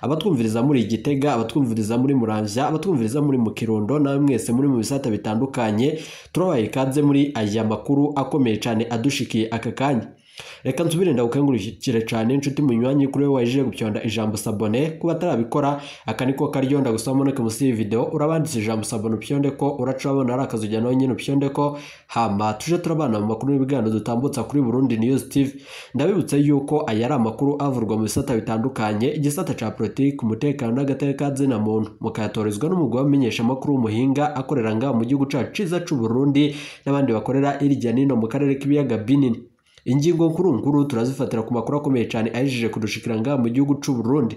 abatwumviriza muri Gitega abatwumviriza muri Muramvya abatwumviriza muri Mukirundo na mwese muri mu bisata bitandukanye turabaha ikaze muri aya makuru akomeye cyane adushikiye aka kanya reka nsubire ndagukangurikire cyane inshuti munywanyi kuri we wajije gupyonda ijambo sabone kuba atarabikora aka niko karyo ndagusaba munoke munsi y'iyi video urabanditse ijambo sabone upyonde ko uracabona wabona ari akazi ujyana nyine upyonde ko hama tuje turabana mu makuru n'ibiganiro dutambutsa kuri Burundi News TV ndabibutse yuko aya ari amakuru avurwa mu bisata bitandukanye igisata ca politiki umutekano n'agateka k'azina muntu mukayatorizwa n'umugwi wamenyesha amakuru w'umuhinga akorera ngaha mu gihugu cacu ciza c'u Burundi n'abandi bakorera irya nino mu karere k'ibiyaga binini ingingo nkuru nkuru turazifatira ku makuru akomeye cyane ayijeje kudushikira mu gihugu cy'u Burundi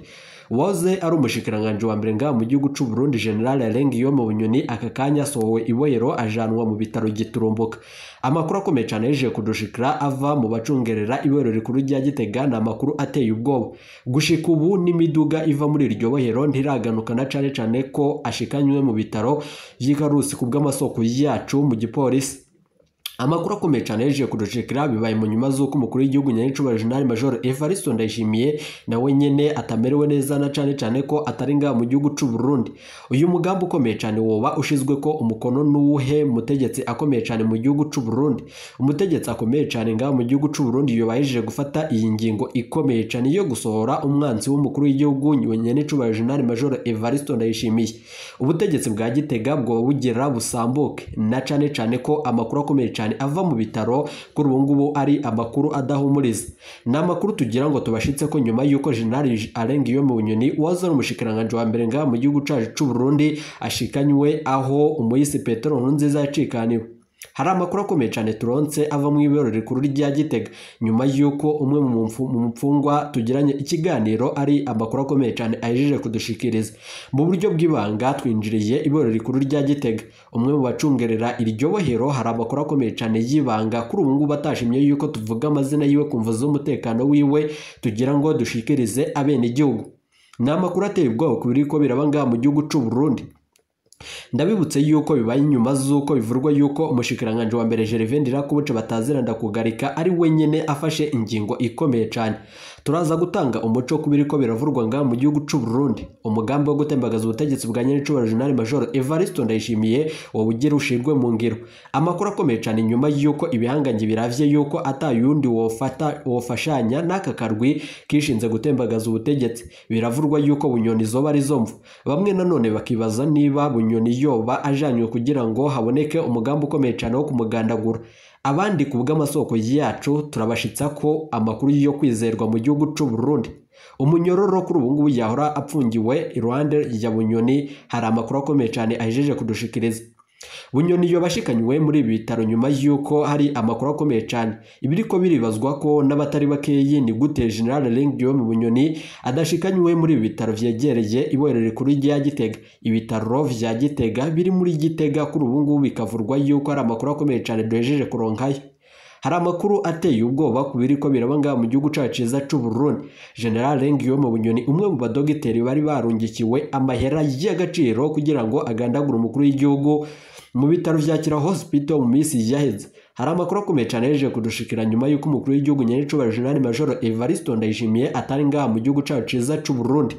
wahoze ari umushikiranganji wa mbere ngaha mu gihugu cy'u Burundi General Alengiyome Bunyoni aka kanya asohowe iboyero ajanwa mu bitaro giturumbuka amakuru akomeye cyane yaje kudushikira ava mu bacungerera ibohero rikuru rya Gitega ni amakuru ateye ubwoba gushika ubu n'imiduga iva muri iryo bohero ntiraganuka na cyane cyane ko ashikanywe mu bitaro by'i ku bw'amasoko yacu mu gipolisi amakuru akomeye cyane yaje kuducekera bibaye mu nyuma z'uko umukuru w'igihugu nyayicuba Jenerali Major Evaristo Ndayishimiye nawe nyene atamerewe neza na cyane cyane ko atari ngaha mu gihugu cy'u Burundi uyu mugambi ukomeye cyane woba ushizwe ko umukono n'uwuhe mutegetsi akomeye cyane mu gihugu cy'u Burundi umutegetsi akomeye cyane ngaha mu gihugu cy'u Burundi yobahejeje gufata iyi ngingo ikomeye cyane yo gusohora umwanzi w'umukuru w'igihugu nyayicuba Jenerali Major Evaristo Ndayishimiye ubutegetsi bwa Gitega bwoba bugira busambuke na cyane cyane ko amakuru akomeye cyane cyane ava mu bitaro kuri ubu ngubu ari amakuru adahumuriza ni amakuru tugira ngo tubashyitse ko nyuma y'uko jenerali arenga iyo mu nyoni waza umushikiranganji wa mbere ngaha mu gihugu cyacu cy'u Burundi ashikanywe aho umuyise Petero Nkurunziza yacikaniwe hari amakuru akomeye cyane turonse ava mu ibero rikuru rya gitega nyuma y'uko umwe mu mfungwa tugiranye ikiganiro ari amakuru akomeye cyane ahejeje kudushikiriza mu buryo bw'ibanga twinjiriye ibero rikuru rya gitega umwe mu bacungerera iryo bohero hari amakuru akomeye cyane y'ibanga kuri ubu ngubu atashimye y'uko tuvuga amazina yiwe ku mvu z'umutekano wiwe tugira ngo dushikirize abenegihugu ni amakuru ateye ubwoba ku biri ko biraba ngaha mu gihugu cy'u Burundi ndabibutse yuko bibaye inyuma z'uko bivurwa yuko umushikiranganji wa mbere gervin ndirakubuce bataziranda kugarika ari wenyine afashe ingingo ikomeye cyane turaza gutanga umuco ku biriko biravurwa ngaha mu gihugu cy'u Burundi umugambi wo gutembagaza ubutegetsi bwa nyirinshobora General Major Evaristo Ndayishimiye wowe ugira ushirwe mu ngiro amakuru akomeye cyane nyuma y'uko ibihangange biravye y'uko atayundi wofata wofashanya n'aka karwi kishinze gutembagaza ubutegetsi biravurwa y'uko bunyoni zoba ari zomvu bamwe nanone bakibaza niba bunyoni yoba ajanywe kugira ngo haboneke umugambi ukomeye cyane wo kumugandagura abandi ku bw'amasoko yacu turabashitsa ko amakuru yo kwizerwa mu gihugu cy'u Burundi umunyororo kuri ubu ngubu yahora apfungiwe iruhande rya bunyoni hari amakuru akomeye cyane ahejeje kudushikiriza bunyoni yabashikanywe muri ibi bitaro nyuma y'uko hari amakuru akomeye cyane ibiri ko biribazwa ko n'abatari bakeyi ni gute General Guillaume Bunyoni adashikanywe muri ibi bitaro vyegereye ibohero rikuru rya Gitega ibitaro bya Gitega biri muri Gitega kuri ubu ngubu bikavurwa yuko hari amakuru akomeye cyane duhejeje kuronkayo hari amakuru ateye ubwoba ku biri ko biraba mu gihugu cyacu cyiza cy'uburundi general mu bunyoni umwe mu badogiteri bari barungikiwe amahera y'agaciro kugira ngo agandagure umukuru w'igihugu mu bitaro bya Kira Hospital mu minsi yaheze hari amakuru akomeye cyane yaje kudushikira nyuma y'uko umukuru w'igihugu nyari Majoro Evariste Ndayishimiye atari ngaha mu gihugu cyacu cyiza cy'u Burundi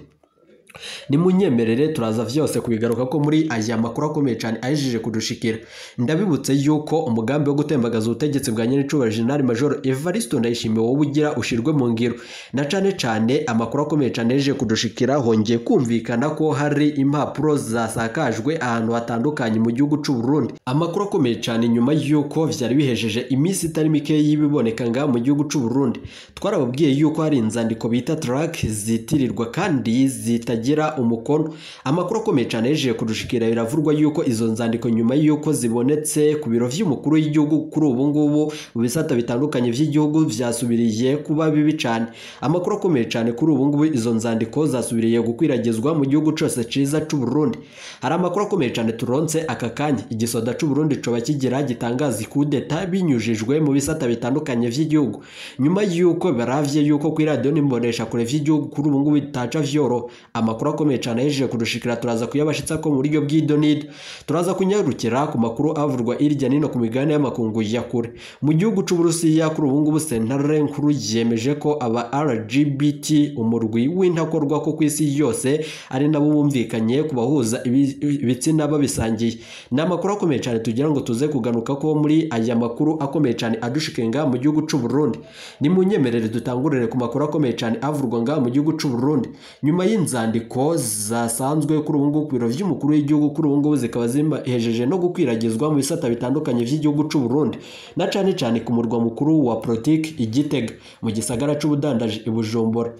nimunyemerere turaza byose kubigaruka ko muri aya makuru akomeye cyane ahejeje kudushikira ndabibutse yuko umugambi wo gutembagaza ubutegetsi bwa nyiricuba jenerali majoro evariste ndayishimiye wowe ugira ushirwe mu ngiro na cyane cyane amakuru akomeye cyane ahejeje kudushikira hongeye kumvikana ko hari impapuro zasakajwe ahantu hatandukanye mu gihugu cy'u Burundi amakuru akomeye cyane nyuma y'uko byari bihejeje iminsi itari mike y’ibibonekanga mu gihugu cy'u Burundi twarababwiye yuko hari inzandiko bita tarake zitirirwa kandi zitagira umukono amakuru akomeye cyane yejeje kudushikira biravurwa yuko izo nzandiko nyuma y'uko zibonetse ku biro by'umukuru w'igihugu kuri ubu ngubu mu bisata bitandukanye by'igihugu byasubiriye kuba bibi cyane amakuru akomeye cyane kuri ubu ngubu izo nzandiko zasubiriye gukwiragizwa mu gihugu cyose cyiza cy'u Burundi hari amakuru akomeye cyane turonse aka kanya igisoda cy'u Burundi coba kigira gitangaza ikudeta binyujijwe mu bisata bitandukanye by'igihugu nyuma y'uko kuko biravye yuko kuri radio n'imbonesha kure vy'igihugu kuri ubu ngubu bitaca vyoro amakuru akomeye cane yahejeje kudushikira turaza kuyabashitsa ko mu buryo bw'idonida turaza kunyarukira ku makuru avurwa irya nino ku migabane y'amakungu ya kure mu gihugu c'uburusiya kuri ubu ngubu sentare nkuru yemeje ko aba rgbt umurwi w'intakorwa ko ku isi yose ari nabo bumvikanye kubahuza bahuza ibitsina babisangiye ni amakuru akomeye cyane tugira ngo tuze kuganuka ko muri aya makuru akomeye cyane adushikenga mu gihugu c'uburundi nimunyemere iperereza dutangurire ku makuru akomeye cyane avurwa ngaha mu gihugu cy'u Burundi nyuma y'inzandiko zasanzwe kuri ubu ngubu ku biro by'umukuru w'igihugu kuri ubu ngubu zikaba zihejeje no gukwiragizwa mu bisata bitandukanye by'igihugu cy'u Burundi na cyane cyane ku murwa mukuru wa politiki igitega mu gisagara cy'ubudandaji i Bujumbura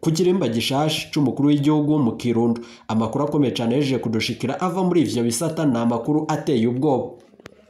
ku kirimba gishashi cy'umukuru w'igihugu mu Kirundo amakuru akomeye cyane yejeje kudushikira ava muri ivyo bisata ni amakuru ateye ubwoba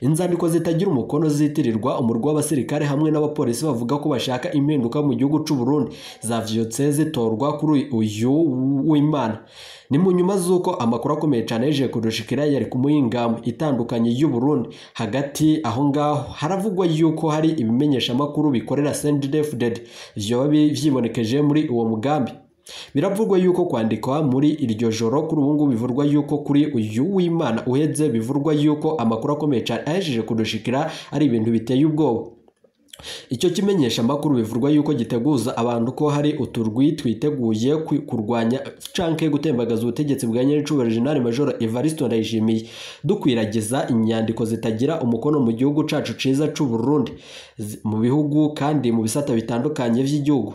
inzandiko zitagira umukono zitirirwa umurwa w'abasirikare hamwe n'abapolisi bavuga ko bashaka impinduka mu gihugu cy'u Burundi zavyutse zitorwa kuri uyu w'Imana ni mu nyuma z'uko amakuru akomeye cyane yaje kudushikira yari ku muhingamo itandukanye y'u Burundi hagati aho ngaho haravugwa yuko hari ibimenyeshamakuru bikorera CNDD-FDD vyoba vyibonekeje muri uwo mugambi biravugwa yuko kwandikwa muri iryo joro kuri ubu ngubu bivurwa yuko kuri uyu w'imana uhetse bivurwa yuko amakuru akomeye cyane ahejeje kudushikira ari ibintu biteye ubwoba icyo kimenyeshamakuru bivugwa yuko giteguza abantu ko hari uturwi twiteguye kurwanya canke gutembagaza ubutegetsi bwa nyirinshubero jenali majoro evariste ndayishimiye dukwiragiza inyandiko zitagira umukono mu gihugu cacu ciza c'uburundi mu bihugu kandi mu bisata bitandukanye by'igihugu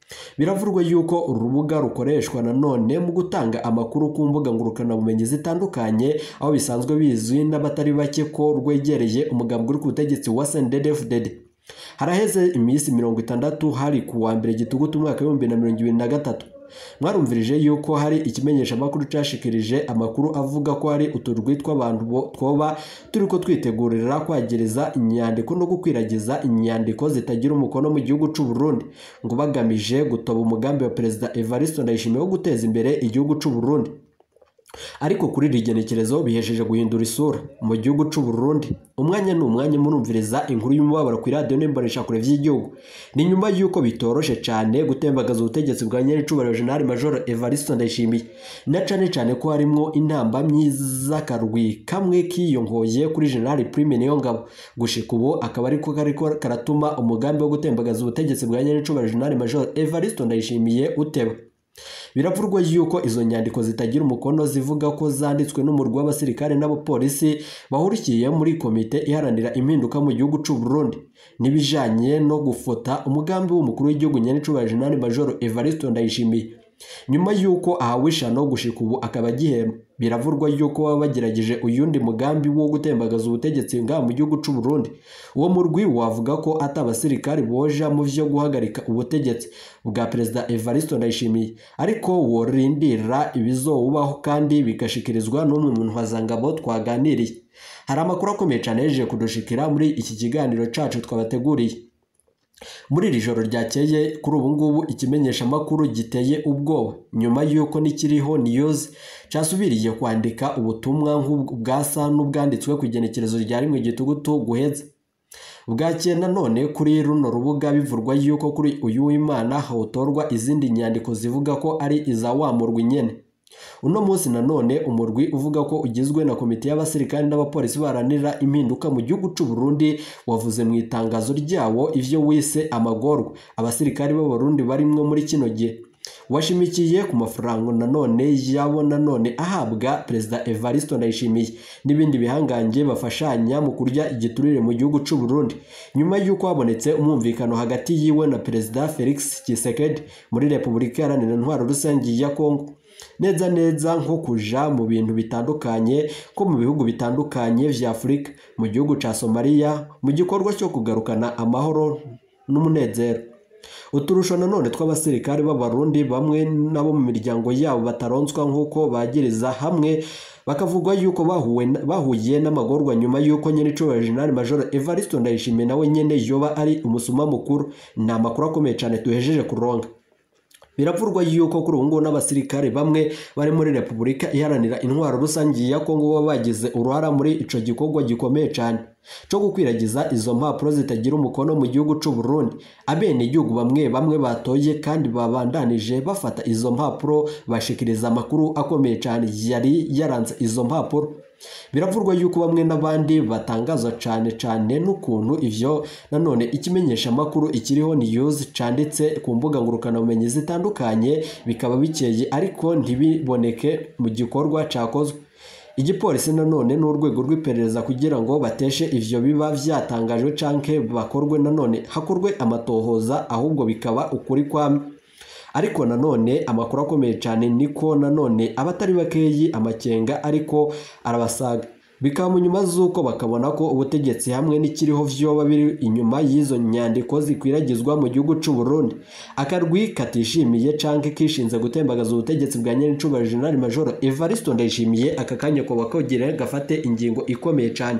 biravurwa yuko urubuga rukoreshwa nanone mu gutanga amakuru ku mbuga ngurukanabumenyi zitandukanye aho bisanzwe bizwi n'abatari bake ko rwegereye umugambwe uri ku butegetsi wa sendedefudede haraheze iminsi mirongo itandatu hari ku wa mbere gitugutu umwaka w'ibihumbi na mirongo ibiri na gatatu mwarumvirije yuko hari ikimenyeshamakuru cyashikirije amakuru avuga ko hari uturwi tw'abantu twoba turi ko twitegurira kwagereza inyandiko no gukwiragiza inyandiko zitagira umukono mu gihugu cy'u Burundi ngo bagamije gutoba umugambi wa Perezida Evariste Ndayishimiye wo guteza imbere igihugu cy'u Burundi ariko kuri iri genekerezo bihejeje guhindura isura mu gihugu cy'u Burundi umwanya ni umwanya murumviriza inkuru y'umubabaro ku iradiyo kure by'igihugu ni nyuma y'uko bitoroshe cyane gutembagaza ubutegetsi bwa nyiricubahiro General Major Evariste Ndayishimiye na cyane cyane ko harimo intambamyi z'akarwi kamwe kiyongoye kuri General Prime Niyongabo gushika ubu akaba ariko kariko karatuma umugambi wo gutembagaza ubutegetsi bwa nyiricubahiro General Major Evariste Ndayishimiye uteba biravurwa yuko izo nyandiko zitagira umukono zivuga ko zanditswe n'umurwi w'abasirikare n'abapolisi bahurikiye muri komite iharanira impinduka mu gihugu cy'u Burundi n'ibijanye no gufota umugambi w'umukuru w'igihugu nyene Majoro Evariste Ndayishimiye nyuma y'uko ahawe no gushika ubu akaba agihembwa biravurwa yuko baba bagerageje uyundi mugambi wo gutembagaza ubutegetsi ngaha mu gihugu cy'u Burundi uwo murwi wavuga ko atabasirikari boja mu byo guhagarika ubutegetsi bwa perezida Evaristo Ndayishimiye ariko worindira ibizowubaho kandi bigashikirizwa n'umwe mu ntwazangabo twaganiriye hari amakuru akomeye cyane yaje kudushikira muri iki kiganiro cacu twabateguriye muri iri joro ryakeye kuri ubu ngubu ikimenyeshamakuru giteye ubwoba nyuma y'uko n'ikiriho niyozi cyasubiriye kwandika ubutumwa nk'ubwasa n'ubwanditswe ku igenekerezo rya rimwe gitugutu guheza bwakeye nanone kuri runo rubuga bivurwa yuko kuri uyu w'imana hawutorwa izindi nyandiko zivuga ko ari iza wa murwi nyine uno munsi nanone umurwi uvuga ko ugizwe na komite y'abasirikare n'abapolisi baranira impinduka mu gihugu cy'u Burundi wavuze mu itangazo ryawo ivyo wise amagorwa abasirikare b'abarundi barimwo muri kino gihe washimikiye ku mafaranga nanone yabo nanone ahabwa perezida Evaristo Ndayishimiye n'ibindi bihangange bafashanya mu kurya igiturire mu gihugu cy'u Burundi nyuma y'uko habonetse umwumvikano hagati yiwe na perezida Felix Tshisekedi muri Repubulika Iharanira Intwaro Rusange ya Kongo neza neza nko kuja mu bintu bitandukanye ko mu bihugu bitandukanye vya Afurika mu gihugu cya Somalia mu gikorwa cyo kugarukana amahoro n'umunezero uturusho nanone tw'abasirikare b'abarundi bamwe n'abo mu miryango yabo bataronswa nk'uko bagiriza hamwe bakavugwa yuko bahuye n'amagorwa nyuma y'uko nyirinshuro General Major Evariste Ndayishimiye nawe nyine yoba ari umusuma mukuru ni amakuru akomeye cyane duhejeje kuronka biravurwa yuko kuri ubu ngubu n'abasirikare bamwe bari muri repubulika iharanira intwaro rusange ya kongo baba bagize uruhara muri icyo gikorwa gikomeye cyane cyo gukwiragiza izo mpapuro zitagira umukono mu gihugu cy'u Burundi igihugu bamwe bamwe batoye kandi babandanije bafata izo mpapuro bashikiriza amakuru akomeye cyane yari yaranze izo mpapuro biravurwa yuko bamwe n'abandi batangaza cyane cyane n'ukuntu ivyo nanone ikimenyeshamakuru makuru ikiriho news canditse ku mbuga ngurukanabumenyi zitandukanye bikaba bikeye ariko ntibiboneke mu gikorwa cyakozwe igipolisi nanone ni urwego rw'iperereza kugira ngo bateshe ibyo biba vyatangajwe canke bakorwe nanone hakorwe amatohoza ahubwo bikaba ukuri kwamye ariko nanone amakuru akomeye cyane ni ko nanone abatari bakeyi amakenga ariko arabasaga mu nyuma z'uko bakabona ko ubutegetsi hamwe n'ikiriho vyoba biri inyuma y'izo nyandiko zikwiragizwa mu gihugu c'u Burundi akarwi katishimiye canke kishinze gutembagaza ubutegetsi bwa nyirincubari General Major Evaristo Ndayishimiye aka kanya ko bakogire gafate ingingo ikomeye cane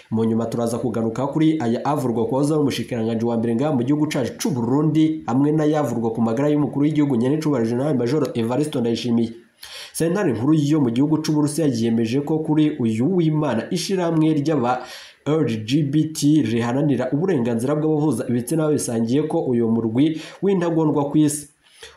mu nyuma turaza kugaruka kuri aya avurwa koza n'umushikiranganje wa mbere ngaha mu gihugu cacu c'u Burundi hamwe n'ayavurwa ku magara y'umukuru w'igihugu nyene Cubahiro General Major Evaristo Ndayishimiye sentare nkuru yo mu gihugu cy'uburusiya yemeje ko kuri uyu w'imana ishyirahamwe ry'aba LGBT riharanira uburenganzira bw'abahuza ibitsina bisangiye ko uyu murwi w'intagondwa ku isi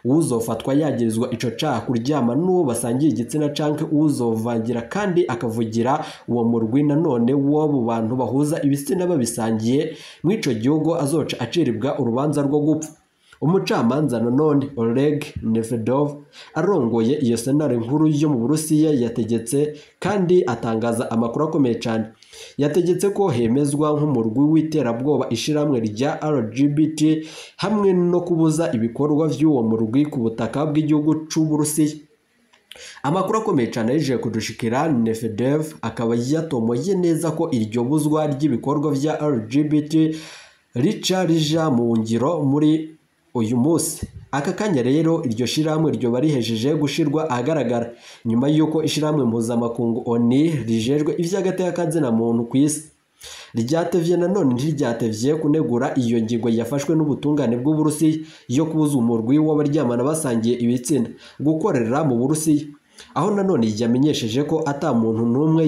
uzofatwa yagirizwa ico caha kuryama n'uwo basangiye igitsina canke uzovangira kandi akavugira uwo murwi nanone w'abo bantu bahuza ibitsina babisangiye mw'ico gihugu azoca acirirwa urubanza rwo gupfa umucamanza nanone Oleg Nevedov arongoye iyo sentare nkuru yo mu Burusiya yategetse kandi atangaza amakuru akomeye cyane yategetse ko hemezwa nk'umurwi w'iterabwoba ishiramwe rya RGBT hamwe no kubuza ibikorwa by'uwo murwi ku butaka bw'igihugu cy'Uburusiya amakuru akomeye cyane yijiye kudushikira nefedev akaba yatomoye neza ko iryo buzwa ry'ibikorwa bya rgbt rica rija mu ngiro muri uyu munsi aka kanya rero iryo shyirahamwe ryo barihejeje gushyirwa ahagaragara nyuma y'uko ishyirahamwe mpuzamakungu oni rijejwe iby'agatekanzina muntu ku isi ryatevye nanone ntiryatevye kunegura iyo ngingo yafashwe n'ubutungane bw'uburusiya yo kubuza umurwi w'abaryamana basangiye ibitsina gukorera mu burusiya aho nanone yamenyesheje ko ata muntu n'umwe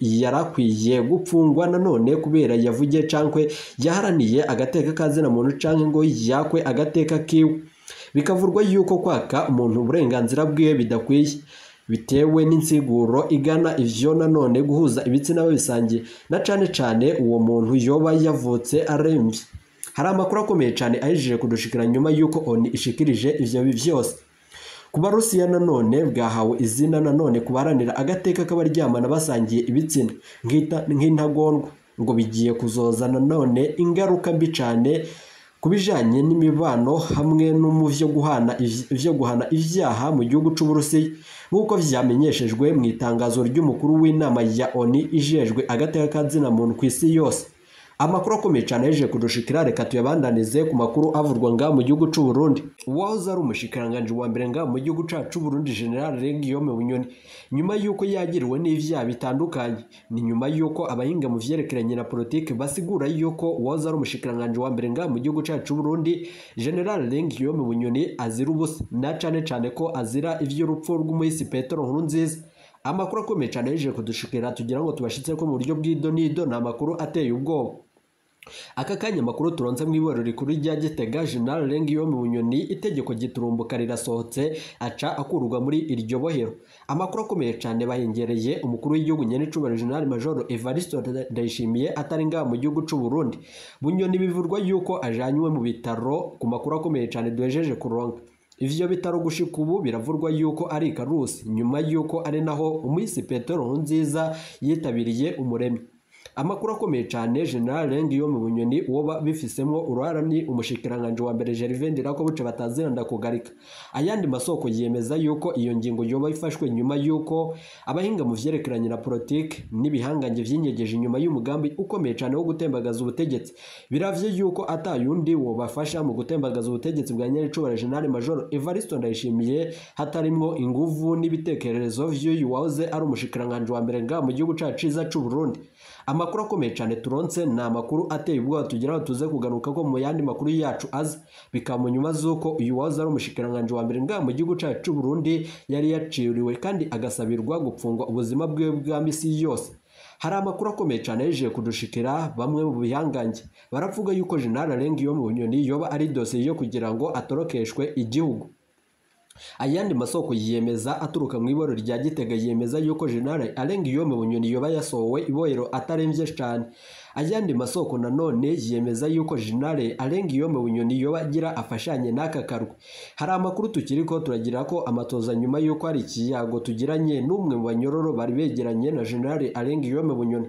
yarakwiye gupfungwa nanone kubera yavugiye cankwe yaharaniye agateka kazina muntu canke ngo yakwe agateka kiwe bikavurwa yuko kwaka umuntu uburenganzira bwiwe bidakwiye bitewe n'insiguro igana ivyo nanone guhuza ibitsina babisangiye na cane cane uwo muntu yoba yavutse aremvye hari amakuru akomeye cyane ahejeje kudushikira nyuma y'uko oni ishikirije ivyo byose ku barusiya nanone bwahawe izina nanone kubaranira agateka k'abaryamana basangiye ibitsina nk'intagondwa ngo bigiye kuzoza nanone ingaruka mbi cyane ku bijyanye n'imibano hamwe no mu guhana ibyo guhana ibyaha mu gihugu cy'uburusiya nk'uko byamenyeshejwe mu itangazo ry'umukuru w'inama ya oni ijejwe agateka k'azina muntu ku isi yose amakuru akomeye cyane yaje kudushikira reka tuyabandanize ku makuru avurwa nga mu gihugu cy'u Burundi uwahoze ari umushikiranganji wa mbere nga mu gihugu cyacu Burundi General Guillaume Bunyoni nyuma y'uko yagiriwe n'ivyaha bitandukanye ni nyuma y'uko abahinga mu vyerekeranye na politiki basigura y'uko uwahoze ari umushikiranganji wa mbere nga mu gihugu cy’u Burundi General Guillaume Bunyoni azira ubusa na cane cane ko azira ivy'urupfu rw'umuhisi Petro Nkurunziza amakuru akomeye cyane yaje kudushikira tugira ngo tubashyitse ko mu buryo bw'ido n'ido ni amakuru ateye ubwoba aka kanya amakuru turonze mu iboro rikuru rya gitega general yo mu bunyoni itegeko giturumbuka rirasohotse aca akurwa muri iryo bohero amakuru akomeye cyane bahengereye umukuru w'igihugu nyenicubahiro general major evariste ndayishimiye atari ngaha mu gihugu cy'u Burundi bunyoni bivurwa yuko ajanywe mu bitaro ku makuru akomeye cyane duhejeje kuronka ivyo bitaro gushika ubu biravurwa yuko ari Karusi nyuma yuko ari naho umwisi petero nziza yitabiriye umuremyi amakuru akomeye cyane general yo mu bunyoni uwo bifisemo uruhara ni umushikiranganji wa mbere gervais ndirakobuce bataziranda kugarika ayandi masoko yemeza yuko iyo ngingo yoba ifashwe nyuma y'uko abahinga mu byerekeranye na politiki n'ibihangange byinyegeje inyuma y'umugambi ukomeye cyane wo gutembagaza ubutegetsi biravye yuko atayundi wobafasha mu gutembagaza ubutegetsi bwa nyiricubara general major evaristo ndayishimiye hatarimo inguvu n'ibitekerezo vy'uyu wahoze ari umushikiranganji wa mbere ngaha mu gihugu cacu ciza c'uburundi amakuru akomeye cyane turonse ni amakuru ateye ubwoba tugeraho tuze kugaruka ko mu yandi makuru yacu aza bikaba mu nyuma z'uko uyu wahoze ari umushikiranganji wa mbere ngaha mu gihugu cyacu cy'u Burundi yari yaciriwe kandi agasabirwa gupfungwa ubuzima bwe bwa misi yose hari amakuru akomeye cyane yaje kudushikira bamwe mu bihangange baravuga yuko General Arenga iyo mu Bunyoni yoba ari dosiye yo kugira ngo atorokeshwe igihugu ayandi masoko yiyemeza aturuka mu iborero rya gitega yemeza yuko jenerali arenga iyome bunyoni yoba yasohowe iborero atarembye cyane ayandi masoko nanone yiyemeza yuko jenerali arenga iyome bunyoni yoba agira afashanye n'aka karwa hari amakuru tukiri ko turagira ko amatoza nyuma y'uko hari ikiyago tugiranye n'umwe mu banyororo bari begeranye na jenerali arenga iyome bunyoni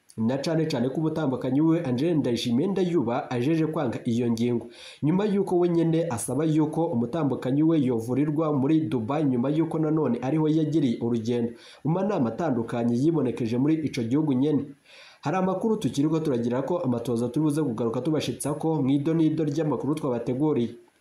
na cyane cyane ko umutambukanyi we Angeline Ndayishimiye Ndayuba ajeje kwanga iyo ngingo nyuma y'uko we nyine asaba y'uko umutambukanyi we yovurirwa muri Dubai nyuma y'uko nanone ariho yagiriye urugendo mu manama atandukanye yibonekeje muri icyo gihugu nyine hari amakuru tukirirwa turagira ko amatoza turi buze kugaruka tubashitsa ko mu ido n'ido ry'amakuru twabateguriye